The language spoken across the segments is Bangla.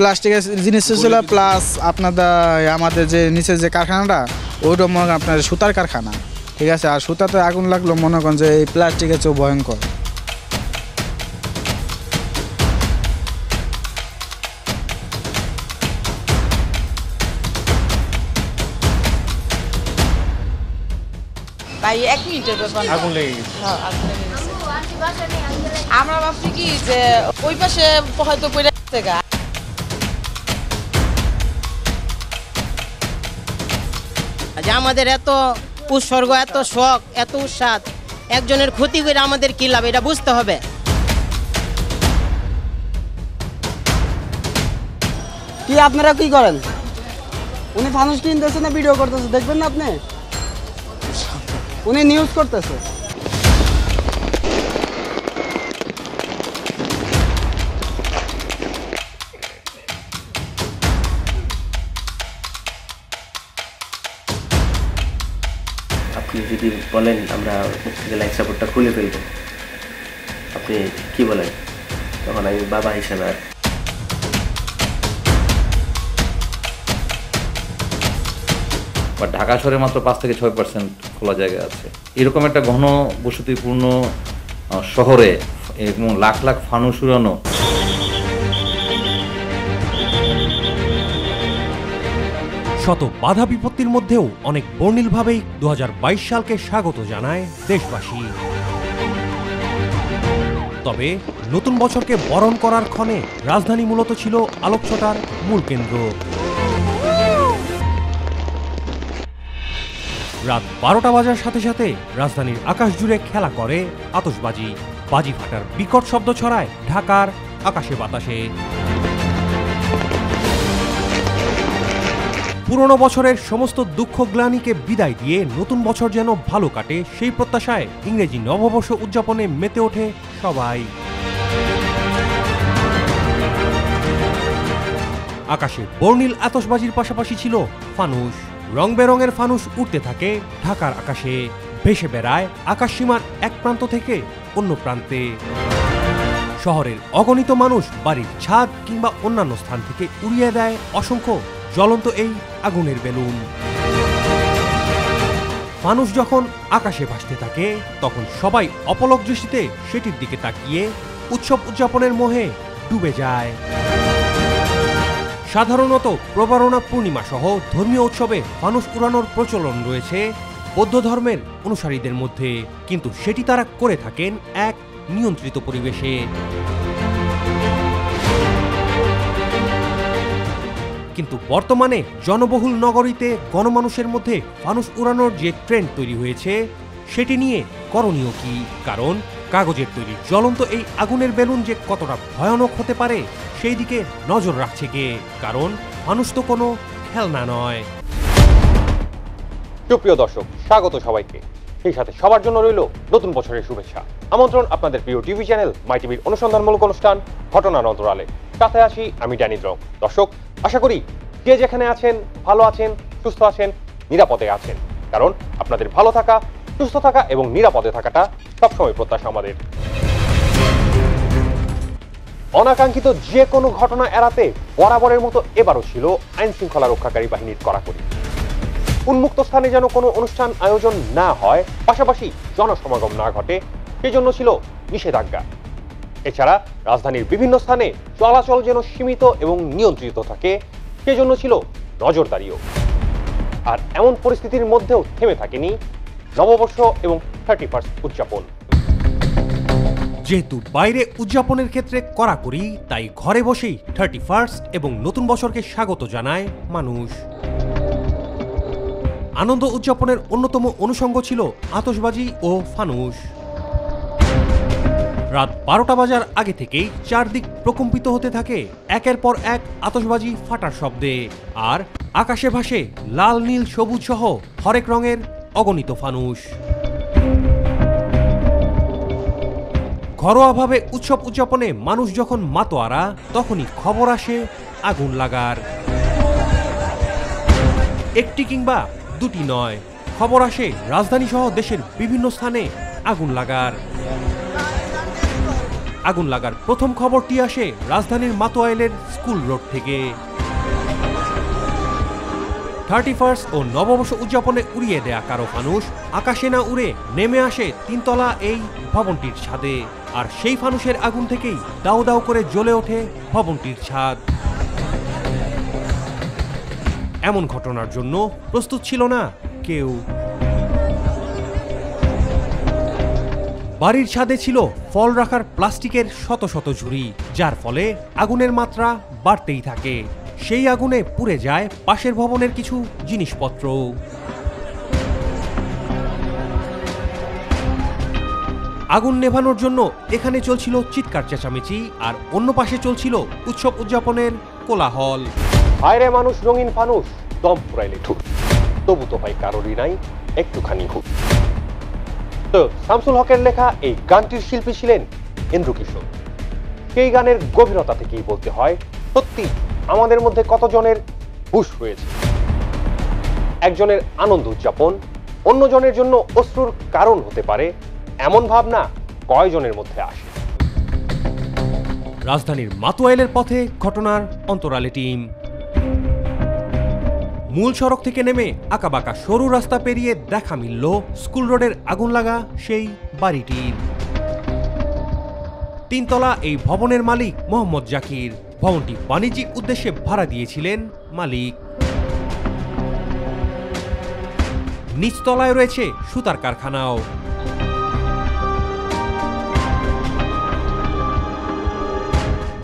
প্লাস্টিকের জিনিস ছিল প্লাস আপনাদের আমাদের যে নিচে যে কারখানাটা ওইটা মনে করেন আপনার সুতার কারখানা। ঠিক আছে? আর সুতাতে আগুন লাগল মনে করেন যে এই প্লাস্টিকের চেয়েও ভয়ঙ্কর। ভাই এক মিনিটের ব্যাপার হ্যাঁ, আগুন লেগে গেছে। আমরা ভাবছি কি যে ওই পাশে হয়তো পড়ে গেছে গা। যে আমাদের এত উৎসর্গ, এত শখ, এত উৎসাদ একজনের ক্ষতি করে আমাদের কি লাভ? এটা বুঝতে হবে। কি আপনারা কি করেন? উনি ফানুস কিনতেছে না, ভিডিও করতেছে, দেখবেন না আপনি? উনি নিউজ করতেছে। আপনি যদি বলেন, আমরা হচ্ছে লাইফ সাপোর্টটা খুলে ফেলব। আপনি কি বলেন? তখন আমি বাবা হিসাবে আর বা ঢাকা শহরে মাত্র পাঁচ থেকে ছয় পার্সেন্ট খোলা জায়গা আছে। এরকম একটা ঘন বসতিপূর্ণ শহরে, এবং লাখ লাখ ফানুস উড়ানো শত বাধা বিপত্তির মধ্যেও অনেক বর্ণিলভাবেই দু হাজার বাইশ সালকে স্বাগত জানায় দেশবাসী। তবে নতুন বছরকে বরণ করার ক্ষণে রাজধানী মূলত ছিল আলোকছটার মূল কেন্দ্র। রাত বারোটা বাজার সাথে সাথে রাজধানীর আকাশ জুড়ে খেলা করে আতশবাজি। বাজি ফাটার বিকট শব্দ ছড়ায় ঢাকার আকাশে বাতাসে। পুরনো বছরের সমস্ত দুঃখ গ্লানিকে বিদায় দিয়ে নতুন বছর যেন ভালো কাটে, সেই প্রত্যাশায় ইংরেজি নববর্ষ উদযাপনে মেতে ওঠে সবাই। আকাশে বর্ণিল আতশবাজির পাশাপাশি ছিল ফানুস রং বেরঙের ফানুস উঠতে থাকে ঢাকার আকাশে। ভেসে বেড়ায় আকাশ সীমার এক প্রান্ত থেকে অন্য প্রান্তে। শহরের অগণিত মানুষ বাড়ির ছাদ কিংবা অন্যান্য স্থান থেকে উড়িয়ে দেয় অসংখ্য জ্বলন্ত এই আগুনের বেলুন। মানুষ যখন আকাশে ভাসতে থাকে, তখন সবাই অপলক দৃষ্টিতে সেটির দিকে তাকিয়ে উৎসব উদযাপনের মোহে ডুবে যায়। সাধারণত প্রবারণা পূর্ণিমা সহ ধর্মীয় উৎসবে মানুষ উড়ানোর প্রচলন রয়েছে বৌদ্ধ ধর্মের অনুসারীদের মধ্যে। কিন্তু সেটি তারা করে থাকেন এক নিয়ন্ত্রিত পরিবেশে। কিন্তু বর্তমানে জনবহুল নগরীতে গণমানুষের মধ্যে মানুষ উড়ানোর যে ট্রেন্ড তৈরি হয়েছে, সেটি নিয়ে করণীয় কি? কারণ কাগজের তৈরি জ্বলন্ত এই আগুনের বেলুন যে কতটা ভয়ানক হতে পারে, সেই দিকে নজর রাখছে কে? কারণ মানুষ তো কোনো খেলনা নয়। সুপ্রিয় দর্শক, স্বাগত সবাইকে। সেই সাথে সবার জন্য রইল নতুন বছরের শুভেচ্ছা। আমন্ত্রণ আপনাদের প্রিয় টিভি চ্যানেল মাই টিভির অনুসন্ধানমূলক অনুষ্ঠান, ঘটনার অন্তরালে। সাথে আসি আমি ড্যানি দ্রং। দর্শক আশা করি যে যেখানে আছেন, ভালো আছেন, সুস্থ আছেন, নিরাপদে আছেন। কারণ আপনাদের ভালো থাকা, সুস্থ থাকা এবং নিরাপদে থাকাটা সবসময় প্রত্যাশা আমাদের। অনাকাঙ্ক্ষিত যে কোনো ঘটনা এড়াতে বরাবরের মতো এবারও ছিল আইন শৃঙ্খলা রক্ষাকারী বাহিনীর কড়াকড়ি। উন্মুক্ত স্থানে যেন কোনো অনুষ্ঠান আয়োজন না হয়, পাশাপাশি জনসমাগম না ঘটে, সেজন্য ছিল নিষেধাজ্ঞা। এছাড়া রাজধানীর বিভিন্ন স্থানে চলাচল যেন সীমিত এবং নিয়ন্ত্রিত থাকে, সেজন্য ছিল নজরদারিও। আর এমন পরিস্থিতির মধ্যেও থেমে থাকেনি নববর্ষ এবং থার্টি ফার্স্ট উদযাপন। যেহেতু বাইরে উদযাপনের ক্ষেত্রে কড়াকড়ি, তাই ঘরে বসেই থার্টি ফার্স্ট এবং নতুন বছরকে স্বাগত জানায় মানুষ। আনন্দ উদযাপনের অন্যতম অনুষঙ্গ ছিল আতসবাজি ও ফানুস রাত বারোটা বাজার আগে থেকেই চারদিক প্রকম্পিত হতে থাকে। একের পর এক আতশবাজি, ফাটার শব্দে। আর আকাশে ভাসে লাল, নীল, সবুজ সহ হরেক রঙের অগণিত ফানুস ঘরোয়াভাবে উৎসব উদযাপনে মানুষ যখন মাতোয়ারা, তখনই খবর আসে আগুন লাগার। একটি কিংবা দুটি নয়। খবর আসে রাজধানী সহ দেশের বিভিন্ন স্থানে আগুন লাগার। আগুন লাগার প্রথম খবরটি আসে রাজধানীর মাতোয়াইলের স্কুল রোড থেকে। থার্টি ফার্স্ট ও নববর্ষ উদযাপনে উড়িয়ে দেয়া কারও ফানুষ, আকাশে না উড়ে নেমে আসে তিনতলা এই ভবনটির ছাদে। আর সেই ফানুষের আগুন থেকেই দাউ দাউ করে জ্বলে ওঠে ভবনটির ছাদ। এমন ঘটনার জন্য প্রস্তুত ছিল না কেউ। বাড়ির ছাদে ছিল ফল রাখার প্লাস্টিকের শত শত ঝুড়ি, যার ফলে আগুনের মাত্রা বাড়তেই থাকে। সেই আগুনে পুড়ে যায় পাশের ভবনের কিছু জিনিসপত্র। আগুন নেভানোর জন্য এখানে চলছিল চিৎকার চেঁচামেচি আর অন্য পাশে চলছিল উৎসব উদযাপনের কোলাহল। বাইরে মানুষ, রঙিন ফানুষ, দম ফুরাইলে ঠুক। তবু তো ভাই কারোরই নাই, একটুখানি হুক। শামসুল হকের লেখা এই গানটির শিল্পী ছিলেন ইন্দ্রকিশোর সেই গানের গভীরতা থেকেই বলতে হয়, সত্যি আমাদের মধ্যে কতজনের হুশ রয়েছে একজনের আনন্দ উদযাপন, অন্যজনের জন্য অশ্রুর কারণ হতে পারে, এমন ভাবনা কয়জনের মধ্যে আসে? রাজধানীর মাতোয়াইলের পথে ঘটনার অন্তরালে টিম। মূল সড়ক থেকে নেমে আঁকাবাঁকা সরু রাস্তা পেরিয়ে দেখা মিলল স্কুল রোডের আগুন লাগা সেই বাড়িটির। তিনতলা এই ভবনের মালিক মোহাম্মদ জাকির। ভবনটি বাণিজ্যিক উদ্দেশ্যে ভাড়া দিয়েছিলেন মালিক। নিচতলায় রয়েছে সুতার কারখানাও।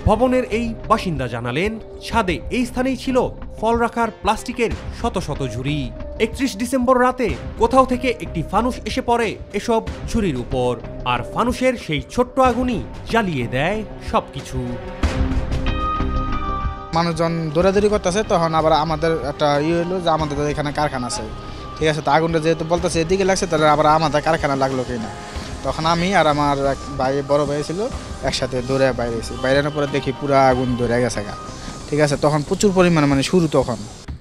ভবনের এই বাসিন্দা জানালেন, ছাদে এই স্থানেই ছিল ফল রাখার প্লাস্টিকের শত শত ঝুড়ি। একত্রিশ ডিসেম্বর রাতে কোথাও থেকে একটি ফানুস এসে পড়ে এসব ঝুড়ির উপর। আর ফানুসের সেই ছোট্ট আগুনই জ্বালিয়ে দেয় সবকিছু। মানুষজন দৌড়াদৌড়ি করতেছে, তখন আবার আমাদের একটা ইয়ে হলো যে আমাদের এখানে কারখানা আছে। ঠিক আছে, তো আগুনটা যেহেতু বলতেছে এদিকে লাগছে, তাহলে আবার আমাদের কারখানা লাগল কি না তখন আমি আর আমার এক ভাই, বড় ভাই ছিল, একসাথে দৌড়ে বাইরে বাইরের পরে দেখি পুরো আগুন দৌড়ে গেছে গা। ঠিক আছে তখন প্রচুর পরিমাণে মানে শুরু তখন।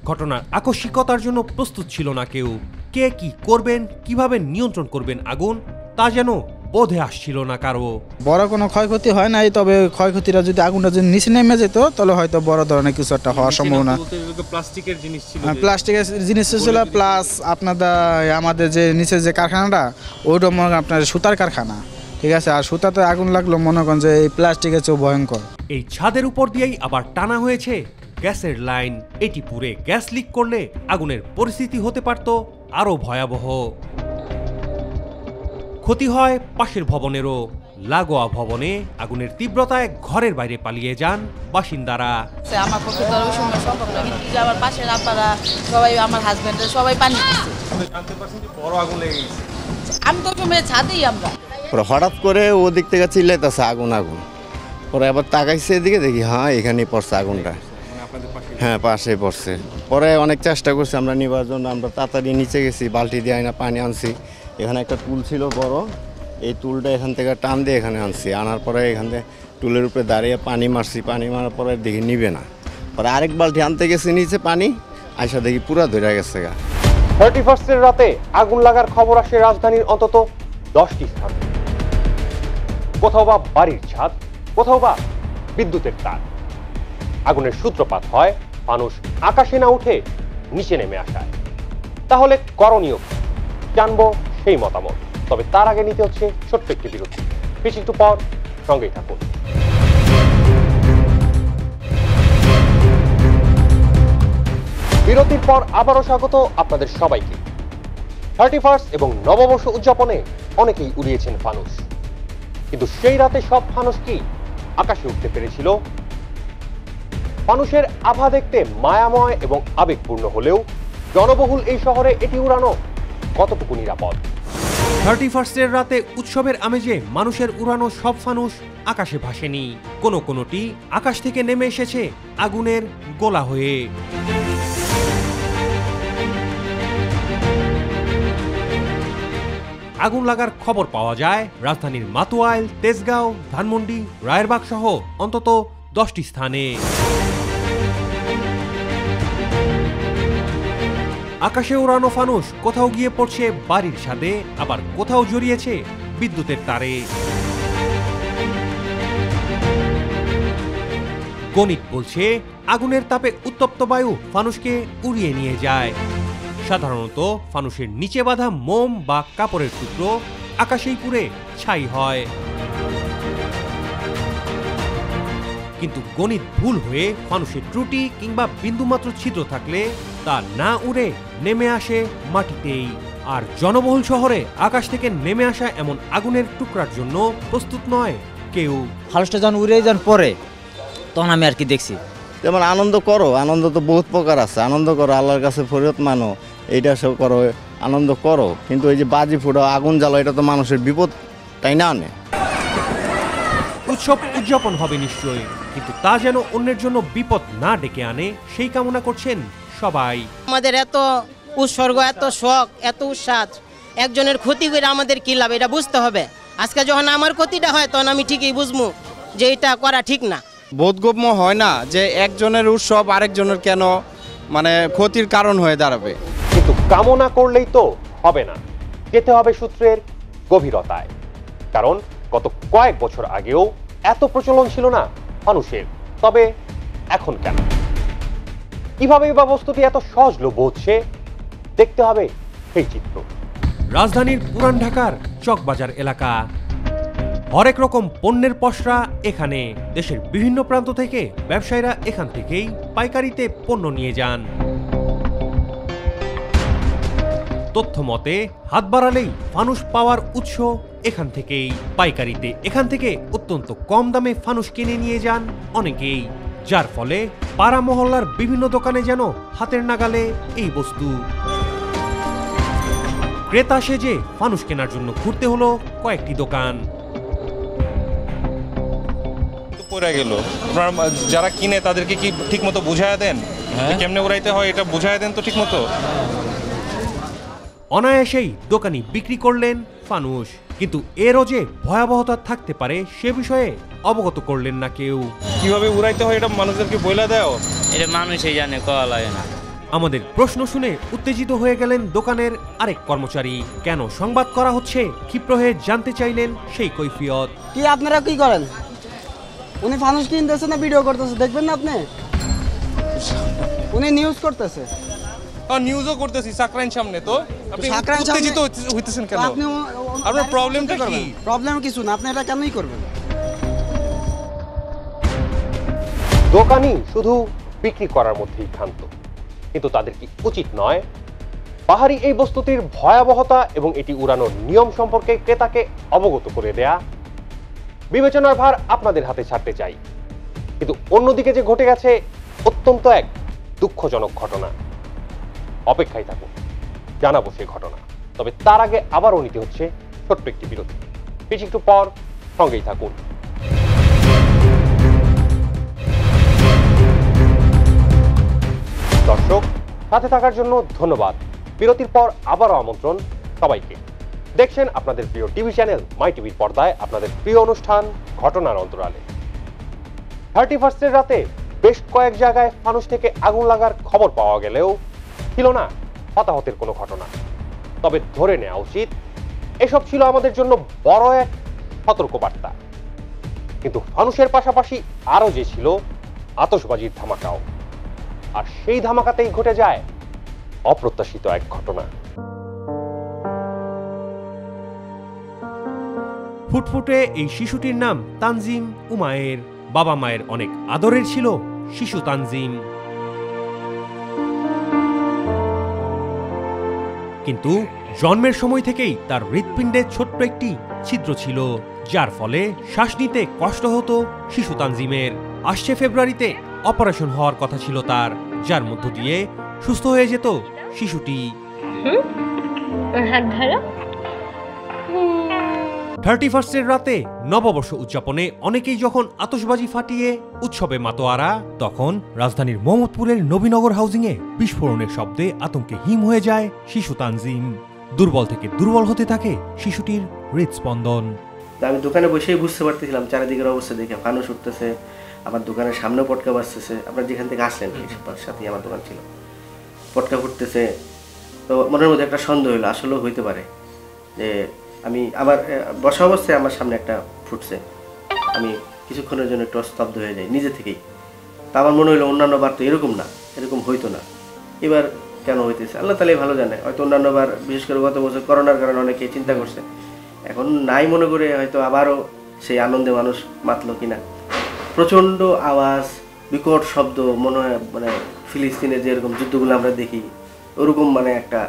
ঘটনার আকস্মিকতার জন্য প্রস্তুত ছিল না কেউ। কে কি করবেন কীভাবে নিয়ন্ত্রণ করবেন আগুন তা যেন বোধে আসছিল না কারও। বড় কোনো ক্ষয়ক্ষতি হয় নাই তবে ক্ষয়ক্ষতিটা যদি আগুনটা যদি নিচে নেমে যেত তাহলে হয়তো বড় ধরনের কিছু একটা হওয়ার সম্ভাবনা। প্লাস্টিকের জিনিস ছিল প্লাস্টিকের জিনিস ছিল প্লাস আপনাদের আমাদের যে নিচের যে কারখানাটা ওইটা মনে আপনার সুতার কারখানা। ঠিক আছে আর সুতাতে আগুন লাগল মনে করেন যে এই প্লাস্টিকের চেয়েও ভয়ঙ্কর। এই ছাদের উপর দিয়েই আবার টানা হয়েছে গ্যাসের লাইন। এটি পুরে গ্যাস লিক করলে আগুনের পরিস্থিতি হতে পারত আরও ভয়াবহ। ক্ষতি হয় পাশের ভবনেরও। লাগোয়া ভবনে আগুনের তীব্রতায় ঘরের বাইরে পালিয়ে যান বাসিন্দারা। সে আমার পক্ষে তো ওই সময় সম্ভব না কিন্তু আমার পাশের সবাই আমার সবাই পানি দিচ্ছে। জানতে পারছেন যে বড় আগুন লেগে গেছে। আমি তো ওই সময় ছাদেই আমরা। পরে হঠাৎ করে ওদিক থেকে চিল্লাইতেছে আগুন আগুন। পরে আবার তাকাইছে এদিকে, দেখি হ্যাঁ এখানেই পড়ছে আগুনটা। হ্যাঁ পাশে পড়ছে। পরে অনেক চেষ্টা করছি, আমরা নিবার জন্য, আমরা তাড়াতাড়ি নিচে গেছি, বালতি দিয়ে আইনা পানি আনছি। এখানে একটা টুল ছিল বড়, এই টুলটা এখান থেকে টান দিয়ে এখানে আনছি। আনার পরে এখান থেকে টুলের উপরে দাঁড়িয়ে পানি মারছি, পানি মারার পরে দেখি নিবে না। পরে আরেক বালতি আনতে গেছি নিচে পানি আইসা দেখি পুরা ধরে গেছে গা। থার্টি ফার্স্টের রাতে আগুন লাগার খবর আসে রাজধানীর অন্তত দশটি স্থান। কোথাও বা বাড়ির ছাদ, কোথাও বা বিদ্যুতের তার। আগুনের সূত্রপাত হয়, মানুষ আকাশে না উঠে নিচে নেমে আসায়। তাহলে করণীয়? জানব সেই মতামত। তবে তার আগে নিতে হচ্ছে ছোট্ট একটি বিরতি। বেশি একটু পর সঙ্গেই থাকুন। বিরতির পর আবারও স্বাগত আপনাদের সবাইকে। থার্টি ফার্স্ট এবং নববর্ষ উদযাপনে অনেকেই উড়িয়েছেন ফানুস কিন্তু সেই রাতে সব ফানুস কি আকাশে উঠতে পেরেছিল? মানুষের আভা দেখতে মায়াময় এবং আবেগপূর্ণ হলেও জনবহুল এই শহরে এটি উড়ানো কতটুকু নিরাপদ? থার্টি ফার্স্টের রাতে উৎসবের আমেজে মানুষের উড়ানো সব ফানুস আকাশে ভাসেনি। কোনো কোনোটি আকাশ থেকে নেমে এসেছে আগুনের গোলা হয়ে। আগুন লাগার খবর পাওয়া যায়। রাজধানীর মাতুয়াইল, তেজগাঁও, ধানমন্ডি, রায়েরবাগ সহ অন্তত দশটি স্থানে। আকাশে উড়ানো ফানুস কোথাও গিয়ে পড়ছে বাড়ির ছাদে, আবার কোথাও জড়িয়েছে বিদ্যুতের তারে। গণিত বলছে, আগুনের তাপে উত্তপ্ত বায়ু ফানুসকে উড়িয়ে নিয়ে যায়। সাধারণত ফানুসের নিচে বাঁধা মোম বা কাপড়ের টুকরো আকাশেই পুড়ে ছাই হয়। কিন্তু গণিত ভুল হয়ে মানুষের ত্রুটি কিংবা বিন্দুমাত্র ছিদ্র থাকলে তা না উড়ে নেমে আসে মাটিতেই। আর জনবহুল শহরে আকাশ থেকে নেমে আসা এমন আগুনের টুকরার জন্য প্রস্তুত নয় কেউ। ফালসটা যখন উড়ে যখন পরে তখন আমি আর কি দেখছি? যেমন আনন্দ করো আনন্দ তো বহুত প্রকার আছে। আনন্দ করো আল্লাহর কাছে ফরিয়ত মানো। এইটা সব করো আনন্দ করো। কিন্তু এই যে বাজি ফুটো আগুন জ্বালো এটা তো মানুষের বিপদ তাই না আনে? উৎসব উদযাপন হবে নিশ্চয়ই কিন্তু তা যেন অন্যের জন্য বিপদ না ডেকে আনে সেই কামনা করছেন সবাই। আমাদের এত উৎসর্গ এত শখ এত উৎসাহ একজনের ক্ষতি করে আমাদের কি লাভ এটা বুঝতে হবে। আজকে যখন আমার ক্ষতিটা হয় তখন আমি ঠিকই বুঝব যে এটা করা ঠিক না। বোধগম্য হয় না যে একজনের উৎসব আরেকজনের কেন মানে ক্ষতির কারণ হয়ে দাঁড়াবে। কিন্তু কামনা করলেই তো হবে না। যেতে হবে সূত্রের গভীরতায়। কারণ গত কয়েক বছর আগেও এত প্রচলন ছিল না মানুষের। তবে এখন কেন? কীভাবে বা বস্তুটি এত সহজলভ্য হচ্ছে, দেখতে হবে সেই চিত্র। রাজধানীর পুরান ঢাকার চকবাজার এলাকা। হরেক রকম পণ্যের পসরা এখানে। দেশের বিভিন্ন প্রান্ত থেকে ব্যবসায়ীরা এখান থেকেই পাইকারিতে পণ্য নিয়ে যান। তথ্য মতে হাত বাড়ালেই ফানুস পাওয়ার উৎস এখান থেকেই। পাইকারিতে এখান থেকে অত্যন্ত কম দামে ফানুস কিনে নিয়ে যান অনেকেই যার ফলে পাড়া মহল্লার বিভিন্ন দোকানে যেন হাতের নাগালে এই বস্তু। ক্রেতা সেজে ফানুস কেনার জন্য ঘুরতে হলো কয়েকটি দোকান। পড়ে গেল। আপনারা যারা কিনে তাদেরকে কি ঠিক মতো বুঝায় দেন? যে কেমনে উড়াইতে হয় এটা বুঝায় দেন তো ঠিক মতো অনায়াসেই দোকানি বিক্রি করলেন ফানুস কিন্তু এরও যে ভয়াবহতা থাকতে পারে সে বিষয়ে অবগত করলেন না কেউ। কীভাবে উড়াইতে হয় এটা মানুষদেরকে বইলা দেও? এটা মানুষই জানে কওয়া লাগে না। আমাদের প্রশ্ন শুনে উত্তেজিত হয়ে গেলেন দোকানের আরেক কর্মচারী। কেন সংবাদ করা হচ্ছে ক্ষিপ্র হয়ে জানতে চাইলেন সেই কৈফিয়ত। কি আপনারা কি করেন? উনি ফানুস কিনতেছে না ভিডিও করতেছে দেখবেন না আপনি? উনি নিউজ করতেছে। নিউজও করতেছি সাকরাইন সামনে। তো আপনি উত্তেজিত হইতেছেন কেন? আপনার প্রবলেমটা। কি? প্রবলেম কিছু না আপনি এটা কেনই করবেন? দোকানি শুধু বিক্রি করার মধ্যেই ক্ষান্ত কিন্তু তাদের কি উচিত নয়? পাহাড়ি এই বস্তুটির ভয়াবহতা এবং এটি উড়ানোর নিয়ম সম্পর্কে ক্রেতাকে অবগত করে দেয়া বিবেচনার ভার আপনাদের হাতে ছাড়তে চাই। কিন্তু অন্যদিকে যে ঘটে গেছে অত্যন্ত এক দুঃখজনক ঘটনা। অপেক্ষায় থাকুন জানাব সেই ঘটনা। তবে তার আগে আবারও নিতে হচ্ছে ছোট্ট একটি বিরতি। বেশ একটু পর সঙ্গেই থাকুন। দর্শক, সাথে থাকার জন্য ধন্যবাদ। বিরতির পর আবারও আমন্ত্রণ সবাইকে। দেখছেন আপনাদের প্রিয় টিভি চ্যানেল মাই টিভির পর্দায় আপনাদের প্রিয় অনুষ্ঠান ঘটনার অন্তরালে। থার্টি ফার্স্টের রাতে বেশ কয়েক জায়গায় মানুষ থেকে আগুন লাগার খবর পাওয়া গেলেও ছিল না, হতাহতের কোনো ঘটনা। তবে ধরে নেওয়া উচিত, এসব ছিল আমাদের জন্য বড় এক সতর্কবার্তা। কিন্তু ফানুসের পাশাপাশি আরও যে ছিল, আতশবাজির ধামাকাও। আর সেই ধামাকাতেই ঘটে যায় অপ্রত্যাশিত এক ঘটনা। ফুটফুটে এই শিশুটির নাম তানজিম উমায়ের বাবা মায়ের অনেক আদরের ছিল শিশু তানজিম। কিন্তু জন্মের সময় থেকেই তার হৃৎপিণ্ডে ছোট্ট একটি ছিদ্র ছিল, যার ফলে শ্বাস নিতে কষ্ট হতো শিশু তানজিমের। আসছে ফেব্রুয়ারিতে অপারেশন হওয়ার কথা ছিল তার, যার মধ্য দিয়ে সুস্থ হয়ে যেত শিশুটি। হাত থার্টি ফার্স্টের রাতে নববর্ষ উদযাপনে অনেকেই যখন আতশবাজি ফাটিয়ে উৎসবে মাতোয়ারা, তখন রাজধানীর মোহাম্মদপুরের নবীনগর হাউজিংয়ে বিস্ফোরণের শব্দে আতঙ্কে হিম হয়ে যায় শিশু তানজিম। দুর্বল থেকে দুর্বল হতে থাকে শিশুটির হৃদস্পন্দন। আমি দোকানে বসেই বুঝতে পারতেছিলাম, চারিদিকের অবস্থা দেখে ফানুস উঠতেছে আমার দোকানের সামনে পটকা বাজতেছে, আপনার যেখান থেকে আসলেন সাথেই আমার দোকান ছিল। পটকা ফুটতেছে, তো মনের মধ্যে একটা সন্দেহ হলো, আসলেও হইতে পারে যে আমি আমার বসা অবস্থায় আমার সামনে একটা ফুটছে। আমি কিছুক্ষণের জন্য একটু স্তব্ধ হয়ে যাই, নিজে থেকেই। তা আমার মনে হলো অন্যান্য বার তো এরকম না, এরকম হইতো না। এবার কেন হইতেছে? আল্লাহ তালাই ভালো জানে। হয়তো অন্যান্য বার, বিশেষ করে গত বছর করোনার কারণে অনেকে চিন্তা করছে। এখন নাই মনে করে হয়তো আবারও সেই আনন্দে মানুষ মাতলো কিনা। প্রচণ্ড আওয়াজ, বিকট শব্দ, মনে হয় মানে ফিলিস্তিনের যেরকম যুদ্ধগুলো আমরা দেখি, ওরকম মানে একটা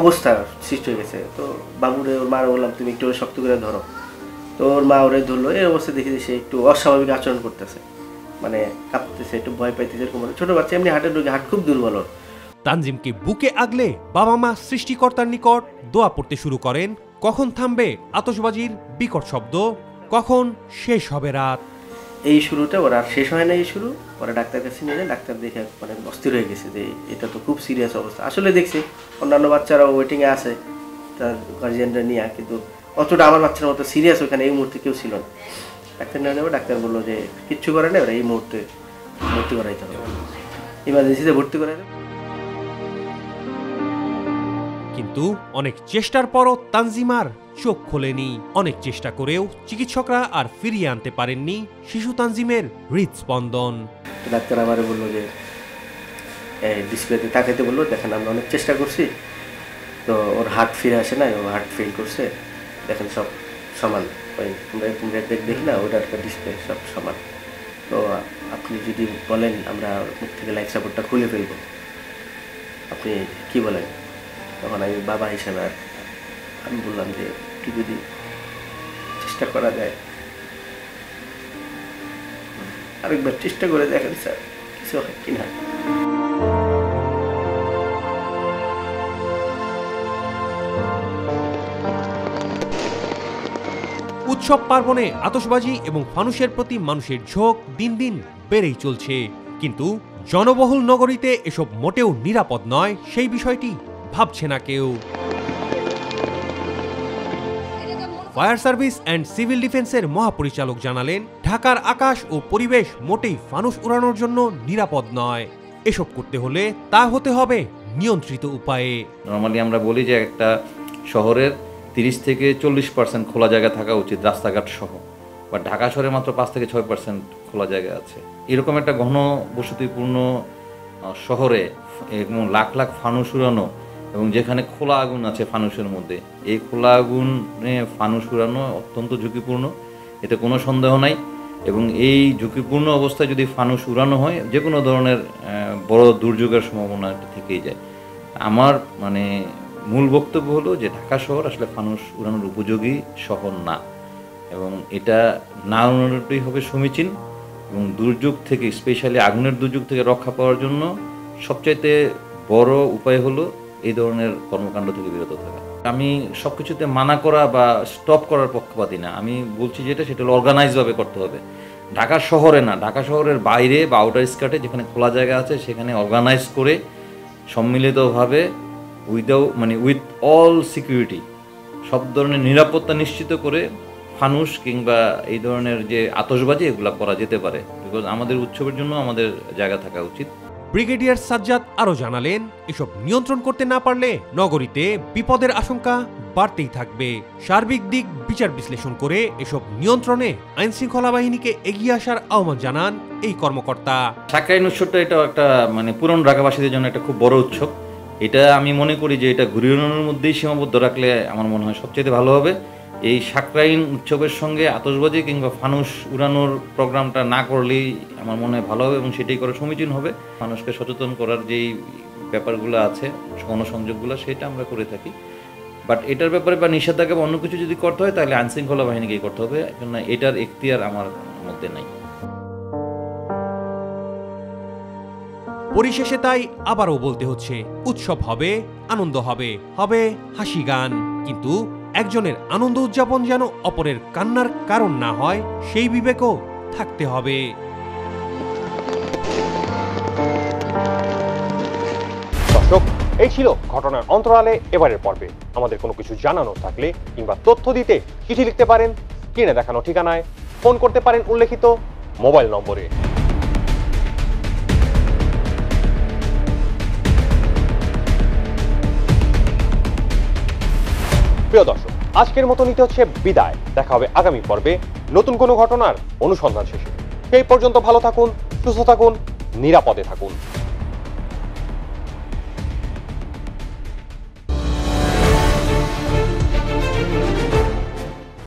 অবস্থা সৃষ্টি হয়ে গেছে। তো বাবুরে, ওর মার বললাম, তুমি একটু শক্ত করে ধরো। তো ওর মা ওরে ধরলো, এই অবস্থা দেখি সে একটু অস্বাভাবিক আচরণ করতেছে। মানে কাঁপতেছে, একটু ভয় পাইতেছে, এরকম ছোট বাচ্চা, এমনি হাটের ঢুকে, হাট খুব দুর্বল তানজিমকে বুকে আগলে বাবা মা সৃষ্টিকর্তার নিকট দোয়া পড়তে শুরু করেন। কখন থামবে আতশবাজির বিকট শব্দ, কখন শেষ হবে রাত। এই শুরুটা ওর আর শেষ হয় না এই শুরু। পরে ডাক্তার কাছে নিয়ে যায়, ডাক্তার দেখে মানে অস্থির হয়ে গেছে যে এটা তো খুব সিরিয়াস অবস্থা। আসলে দেখছি, অন্যান্য বাচ্চারাও ওয়েটিংয়ে আছে, তার গার্জিয়ানরা নিয়ে, কিন্তু অতটা আমার বাচ্চার মতো সিরিয়াস ওখানে এই মুহূর্তে কেউ ছিল না। ডাক্তার নিয়ে যাবে, ডাক্তার বলল যে কিচ্ছু করে না, এবার এই মুহূর্তে ভর্তি করাইতে হবে। ইমার্জেন্সিতে ভর্তি করাই কিন্তু অনেক চেষ্টার পরও তানজিমার চোখ খোলেনি। অনেক চেষ্টা করেও চিকিৎসকরা আর ফিরিয়ে আনতে পারেননি শিশু তানজিমের হৃদস্পন্দন। ডাক্তার আবার বলল যে ডিসপ্লেতে তাকাইতে বলল দেখেন আমরা অনেক চেষ্টা করছি। তো ওর হার্ট ফিরে আসে না ও হার্ট ফেল করছে। দেখেন সব সমান। ওই আমরা এরকম রেড দেখি না ওটার ডিসপ্লে সব সমান। তো আপনি যদি বলেন আমরা মুখ থেকে লাইফ সাপোর্টটা খুলে ফেলব। আপনি কি বলেন? তখন আমি বাবা হিসেবে আর আমি বললাম যে, একটু যদি চেষ্টা করা যায়। আরেকবার চেষ্টা করে দেখেন স্যার। কিছু হয় কিনা উৎসব পার্বণে আতশবাজি এবং ফানুসের প্রতি মানুষের ঝোঁক দিন দিন বেড়েই চলছে। কিন্তু জনবহুল নগরীতে এসব মোটেও নিরাপদ নয়, সেই বিষয়টি ভাবছে না কেউ। ফায়ার সার্ভিস অ্যান্ড সিভিল ডিফেন্সের মহাপরিচালক জানালেন, ঢাকার আকাশ ও পরিবেশ মোটেই ফানুস উড়ানোর জন্য নিরাপদ নয়। এসব করতে হলে তা হতে হবে নিয়ন্ত্রিত উপায়ে। নর্মালি আমরা বলি যে একটা শহরের তিরিশ থেকে চল্লিশ পার্সেন্ট খোলা জায়গা থাকা উচিত রাস্তাঘাট সহ। বা ঢাকা শহরে মাত্র পাঁচ থেকে ছয় পার্সেন্ট খোলা জায়গা আছে। এরকম একটা ঘন বসতিপূর্ণ শহরে এবং লাখ লাখ ফানুস উড়ানো এবং যেখানে খোলা আগুন আছে ফানুসের মধ্যে, এই খোলা আগুনে ফানুস উড়ানো অত্যন্ত ঝুঁকিপূর্ণ, এতে কোনো সন্দেহ নাই। এবং এই ঝুঁকিপূর্ণ অবস্থায় যদি ফানুস উড়ানো হয় যে কোনো ধরনের বড় দুর্যোগের সম্ভাবনা থেকেই যায়। আমার মানে মূল বক্তব্য হলো যে ঢাকা শহর আসলে ফানুস উড়ানোর উপযোগী শহর না। এবং এটা না উড়ানোটাই হবে সমীচীন এবং দুর্যোগ থেকে, স্পেশালি আগুনের দুর্যোগ থেকে রক্ষা পাওয়ার জন্য সবচাইতে বড় উপায় হলো এই ধরনের কর্মকাণ্ড থেকে বিরত থাকা। আমি সব কিছুতে মানা করা বা স্টপ করার পক্ষপাতি না। আমি বলছি যেটা, সেটা হলো অর্গানাইজভাবে করতে হবে। ঢাকা শহরে না, ঢাকা শহরের বাইরে বা আউটার স্কার্টে যেখানে খোলা জায়গা আছে, সেখানে অর্গানাইজ করে সম্মিলিতভাবে উইদাউট মানে উইথ অল সিকিউরিটি সব ধরনের নিরাপত্তা নিশ্চিত করে ফানুস কিংবা এই ধরনের যে আতশবাজি, এগুলো করা যেতে পারে। বিকজ আমাদের উৎসবের জন্য আমাদের জায়গা থাকা উচিত। ব্রিগেডিয়ার সাজ্জাদ আরও জানালেন, এসব নিয়ন্ত্রণ করতে না পারলে নগরীতে বিপদের আশঙ্কা বাড়তেই থাকবে। সার্বিক দিক বিচার বিশ্লেষণ করে এসব নিয়ন্ত্রণে আইন শৃঙ্খলা বাহিনীকে এগিয়ে আসার আহ্বান জানান এই কর্মকর্তা। সাকরাইন উৎসবটা এটা একটা মানে পুরনো ঢাকাবাসীদের জন্য একটা খুব বড় উৎসব। এটা আমি মনে করি যে এটা ঘুরিয়ে মধ্যেই সীমাবদ্ধ রাখলে আমার মনে হয় সবচেয়ে ভালো হবে। এই সাকরাইন উৎসবের সঙ্গে আতশবাজি কিংবা ফানুস উড়ানোর প্রোগ্রামটা না করলেই আমার মনে হয় ভালো হবে এবং সেটাই করা সমীচীন হবে। মানুষকে সচেতন করার যেই ব্যাপারগুলো আছে, গণসংযোগগুলো, সেটা আমরা করে থাকি। বাট এটার ব্যাপারে বা নিষেধাজ্ঞা বা অন্য কিছু যদি করতে হয়, তাহলে আইনশৃঙ্খলা বাহিনীকেই করতে হবে। কেননা এটার এখতিয়ার আমার মধ্যে নাই। পরিশেষে তাই আবারও বলতে হচ্ছে, উৎসব হবে, আনন্দ হবে হবে হাসি গান। কিন্তু একজনের আনন্দ উদযাপন যেন অপরের কান্নার কারণ না হয়, সেই বিবেকও থাকতে হবে। দর্শক, এই ছিল ঘটনার অন্তরালে এবারের পর্বে। আমাদের কোনো কিছু জানানো থাকলে কিংবা তথ্য দিতে চিঠি লিখতে পারেন, স্ক্রিনে দেখানো ঠিকানায় ফোন করতে পারেন উল্লেখিত মোবাইল নম্বরে। প্রিয় দর্শক, আজকের মতো নিতে হচ্ছে বিদায়। দেখা হবে আগামী পর্বে নতুন কোনো ঘটনার অনুসন্ধান শেষে। সেই পর্যন্ত ভালো থাকুন, সুস্থ থাকুন, নিরাপদে থাকুন।